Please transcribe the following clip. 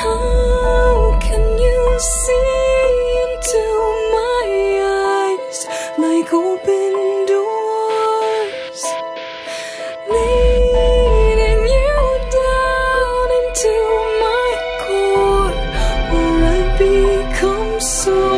How can you see into my eyes like open doors? Leading you down into my core where I become so